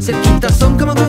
cerquita son como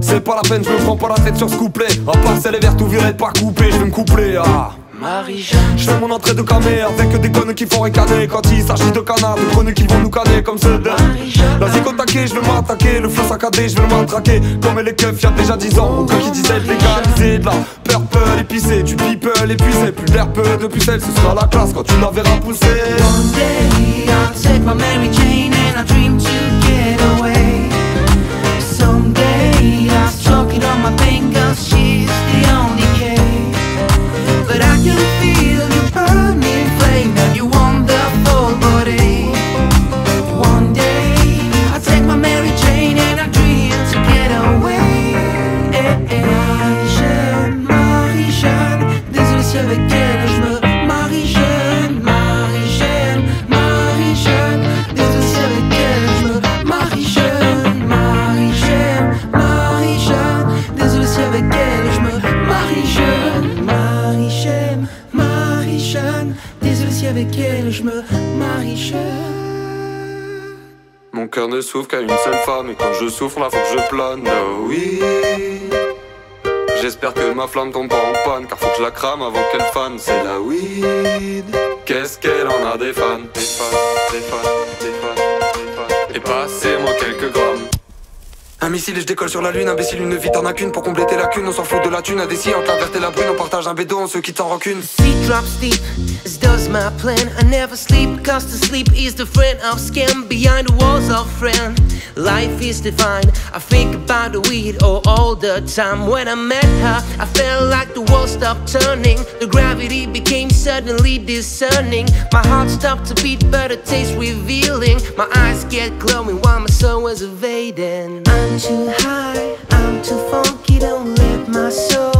C'est pas la peine, je me prends pas la tête sur ce couplet. À part c'est les verts tout violettes pas coupés, je vais me coupler. Ah. Marie-Jeanne. Je fais mon entrée de camé avec des connes qui font ricaner Quand il s'agit de canards, de connes qui vont nous canner comme ceux de zico taquée, je vais m'attaquer, le flow saccadé, je vais le matraquer Comme les keufs y'a déjà 10 ans, aucun qui disait légaliser De la purple épicée, du people épuisé Plus d'air peu de pucelle, ce sera la classe quand tu la verras pousser. One day I'll take my Mary Jane and I dream to get away. Avec elle je me Marie-Jeanne, Marie-Jeanne, Marie-Jeanne, désolé si avec elle je me Marie-Jeanne, Marie-Jeanne, Marie-Jeanne, désolé si avec elle je me Marie-Jeanne, Marie-Jeanne, Marie-Jeanne, désolé si avec elle je me Marie-Jeanne. Mon cœur ne souffre qu'à une seule femme Et quand je souffre là faut que je plane. Oh oui J'espère que ma flamme tombe pas en panne Car faut que je la crame avant qu'elle fane. C'est la weed. Qu'est-ce qu'elle en a des fans? Des fans, des fans, des fans, des fans. Et passez-moi quelques grammes. Un missile et je décolle sur la lune, imbécile une vie t'en as qu'une Pour combler tes lacunes, on s'en fout de la thune Indécis entre la verte et la brune, on partage un bédo, on se quitte sans rancune. Sea drops deep, as does my plan. I never sleep, cause to sleep is the friend of scam behind the walls of friend. Life is divine. I think about the weed all, all the time. When I met her, I felt like the world stopped turning. The gravity became suddenly discerning. My heart stopped to beat, but it tastes revealing. My eyes get glowing while my soul was evading. I'm too high, I'm too funky, don't let my soul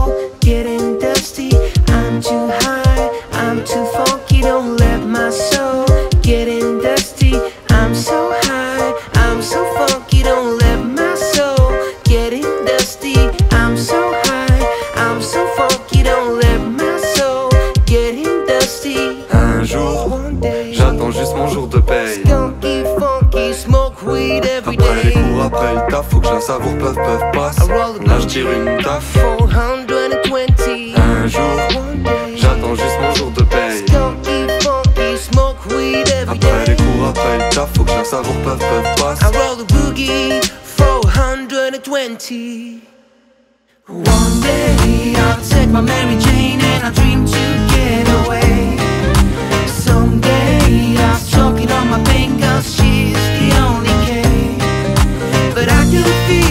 jour de paye skunky, funky, smoke weed every Après les day. cours, après le taf, faut que je la savoure, peuf, peuf, passe Là je tire une taf 420. Un jour, day, j'attends juste mon jour de paye skunky, funky, smoke weed every Après les day. cours, après le taf, faut que je la savoure, peuf, peuf, passe I roll the boogie 420. One day I'll take my Mary Jane and I dream you feel.